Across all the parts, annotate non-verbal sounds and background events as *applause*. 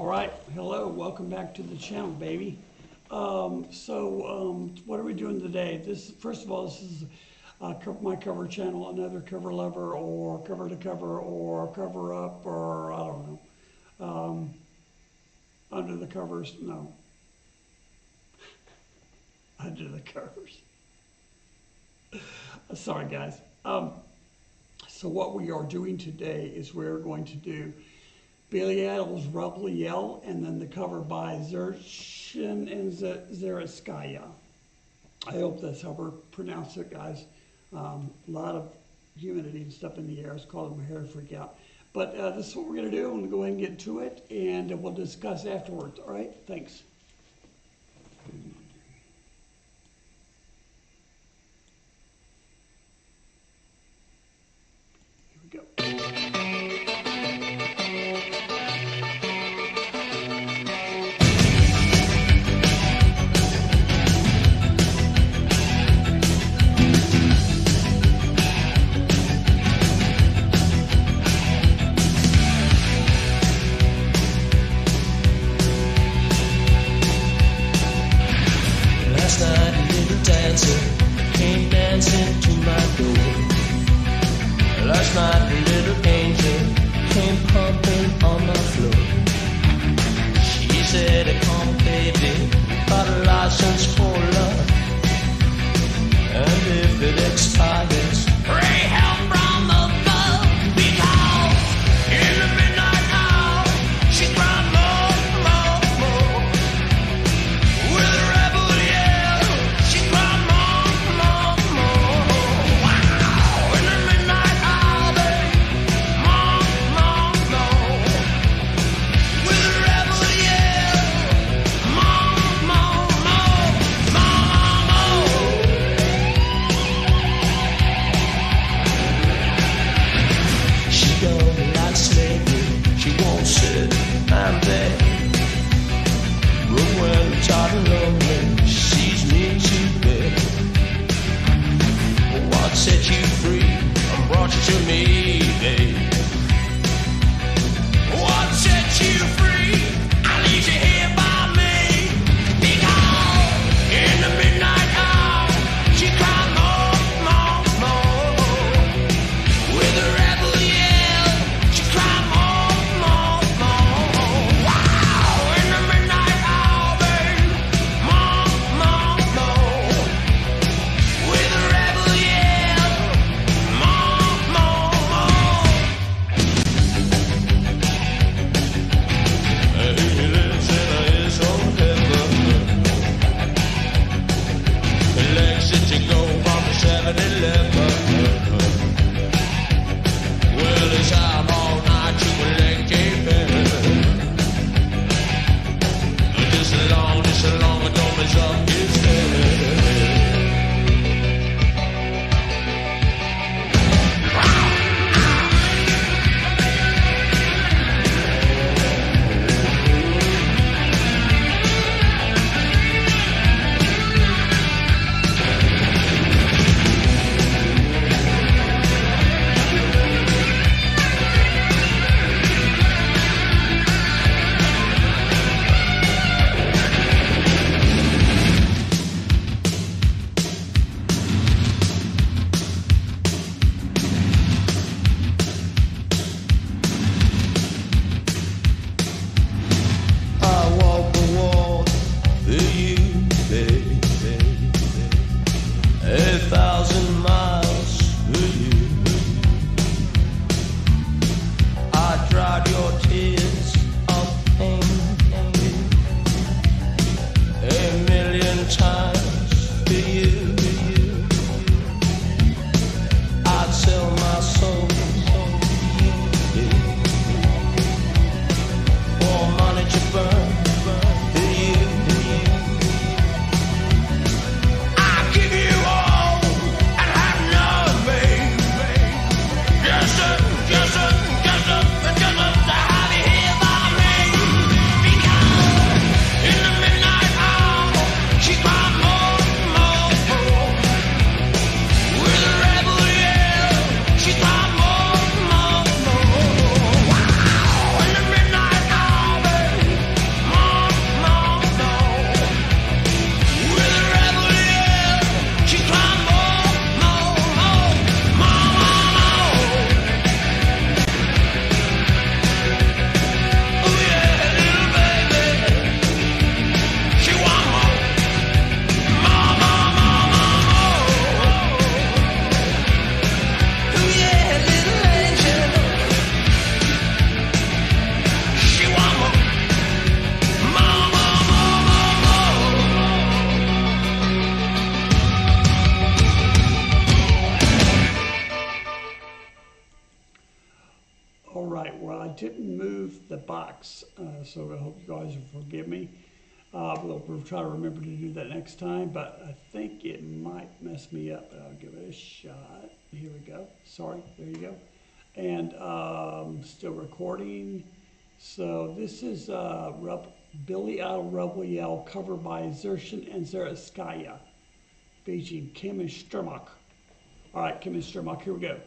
All right, hello, welcome back to the channel, baby. Um, so, um, what are we doing today? This, first of all, this is, uh, my cover channel, another cover lover, or cover to cover, or cover up, or I don't know. Um, under the covers, no. *laughs* Under the covers. *laughs* Sorry, guys. Um, so what we are doing today is we're going to do Billy Idol's Rebel Yell and then the cover by Zershin and Z- Zereskaya. I hope that's how we're pronounce it, guys. Um, a lot of humidity and stuff in the air. It's causing my hair to freak out. But uh, this is what we're going to do. I'm going to go ahead and get to it and we'll discuss afterwards. All right? Thanks. The box. Uh, so I hope you guys will forgive me. Uh, we'll, we'll try to remember to do that next time, but I think it might mess me up, but I'll give it a shot. Here we go. Sorry, there you go. And um, still recording. So this is uh, Rub- Billy Idol Rebel Yell covered by Zershin and Zaraskaya, featuring Kim and Sturmach. All right, Kim and Sturmach, here we go.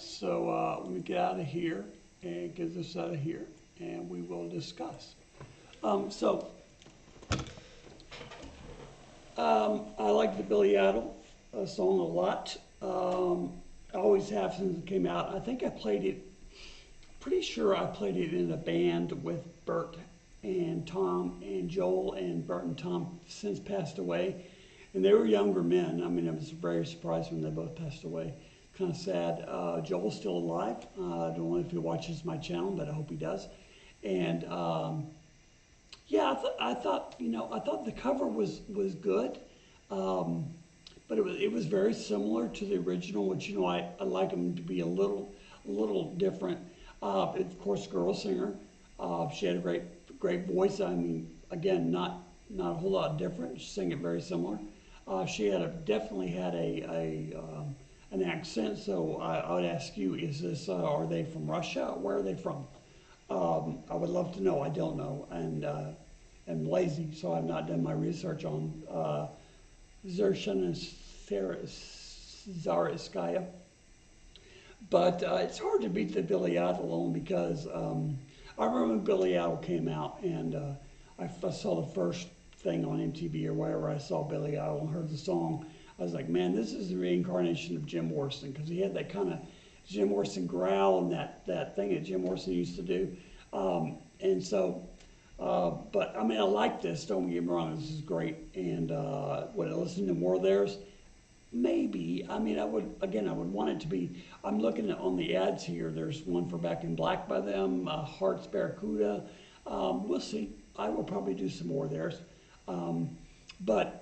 So uh, let me get out of here and get this out of here, and we will discuss. Um, So, um, I like the Billy Idol uh, song a lot. Um, I always have since it came out. I think I played it, pretty sure I played it in a band with Bert and Tom and Joel and Bert and Tom since passed away. And they were younger men. I mean, I was very surprised when they both passed away. Kind of sad. Uh, Joel's still alive. Uh, I don't know if he watches my channel, but I hope he does. And um, yeah, I, th- I thought you know I thought the cover was was good, um, but it was it was very similar to the original, which you know I, I like them to be a little a little different. Uh, of course, girl singer. Uh, she had a great great voice. I mean, again, not not a whole lot different. She sang it very similar. Uh, she had a, definitely had a, a um, an accent. So I, would ask you: Is this uh, are they from Russia? Where are they from? Um, I would love to know. I don't know, and uh, am lazy, so I've not done my research on uh, Zershin and. But uh, it's hard to beat the Billy Idol on because um, I remember when Billy Idol came out, and uh, I, I saw the first thing on MTV or wherever I saw Billy Idol and heard the song. I was like, man, this is the reincarnation of Jim Morrison because he had that kind of Jim Morrison growl and that, that thing that Jim Morrison used to do. Um, and so, uh, but I mean, I like this. Don't get me wrong. This is great. And uh, would I listen to more of theirs? Maybe. I mean, I would, again, I would want it to be. I'm looking at on the ads here. There's one for Back in Black by them, uh, Heart's Barracuda. Um, we'll see. I will probably do some more of theirs. Um, but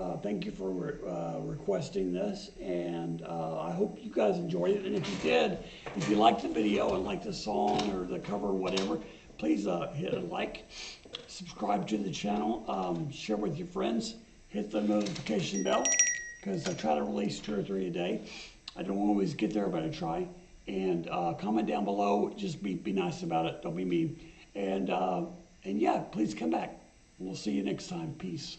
uh, thank you for re- uh, requesting this, and uh, I hope you guys enjoyed it. And if you did, if you liked the video and liked the song or the cover or whatever, please uh, hit a like, subscribe to the channel, um, share with your friends, hit the notification bell because I try to release two or three a day. I don't always get there, but I try. And uh, comment down below. Just be be nice about it. Don't be mean. And uh, and yeah, please come back. We'll see you next time. Peace.